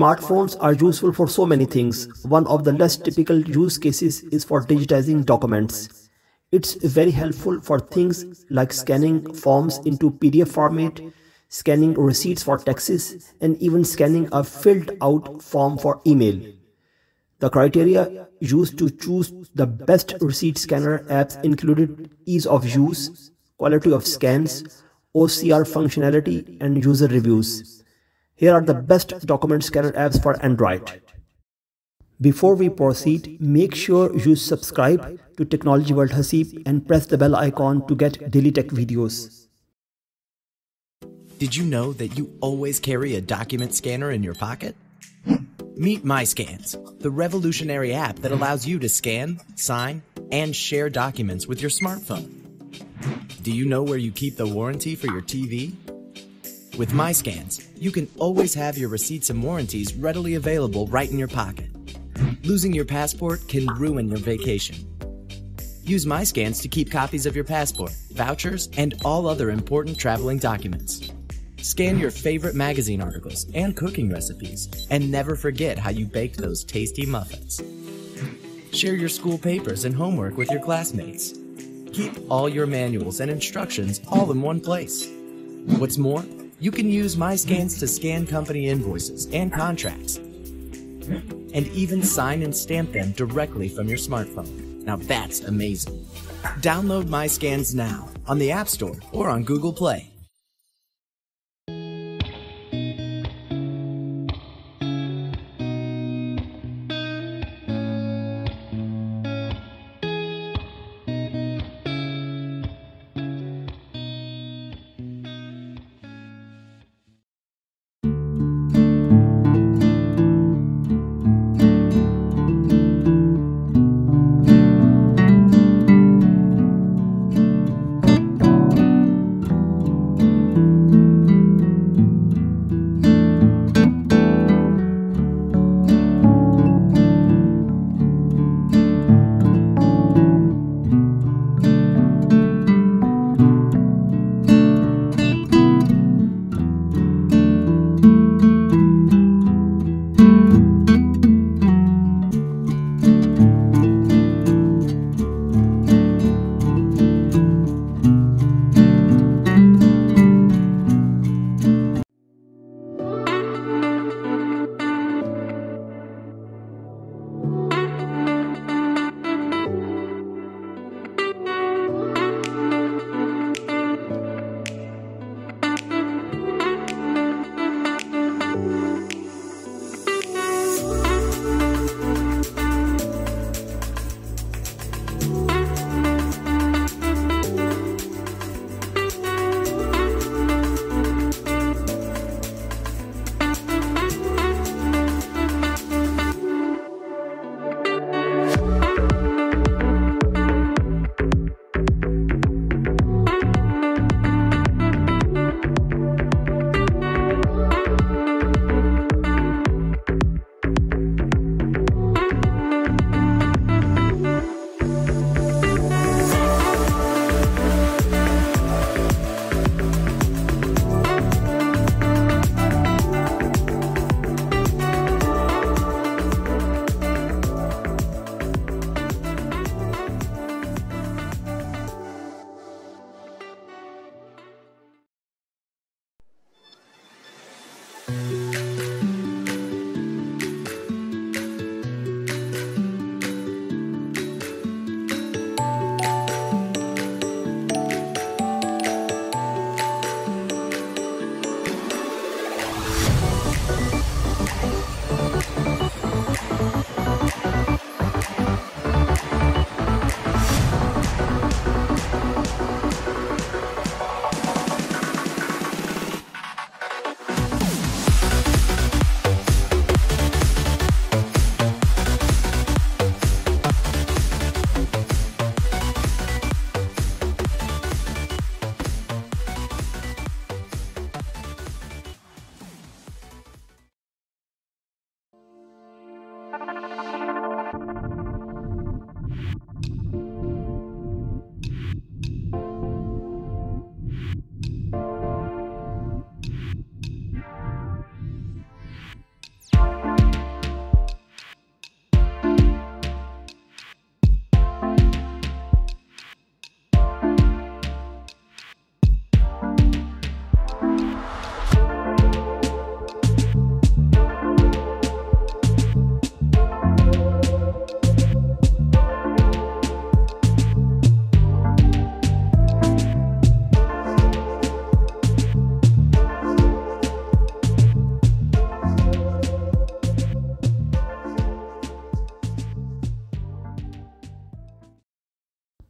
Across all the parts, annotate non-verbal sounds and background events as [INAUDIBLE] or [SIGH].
Smartphones are useful for so many things. One of the less typical use cases is for digitizing documents. It's very helpful for things like scanning forms into PDF format, scanning receipts for taxes, and even scanning a filled out form for email. The criteria used to choose the best receipt scanner apps included ease of use, quality of scans, OCR functionality, and user reviews. Here are the best document scanner apps for Android. Before we proceed, make sure you subscribe to Technology World Hasib and press the bell icon to get daily tech videos. Did you know that you always carry a document scanner in your pocket? [LAUGHS] Meet MyScans, the revolutionary app that allows you to scan, sign, and share documents with your smartphone. Do you know where you keep the warranty for your TV? With MyScans, you can always have your receipts and warranties readily available right in your pocket. Losing your passport can ruin your vacation. Use MyScans to keep copies of your passport, vouchers, and all other important traveling documents. Scan your favorite magazine articles and cooking recipes, and never forget how you baked those tasty muffins. Share your school papers and homework with your classmates. Keep all your manuals and instructions all in one place. What's more, you can use MyScans to scan company invoices and contracts, and even sign and stamp them directly from your smartphone. Now that's amazing. Download MyScans now on the App Store or on Google Play.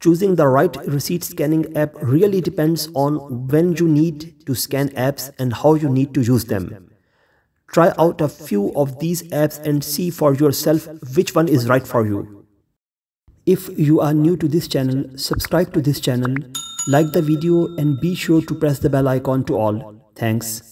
Choosing the right receipt scanning app really depends on when you need to scan apps and how you need to use them. Try out a few of these apps and see for yourself which one is right for you. If you are new to this channel, subscribe to this channel, like the video and be sure to press the bell icon to all. Thanks.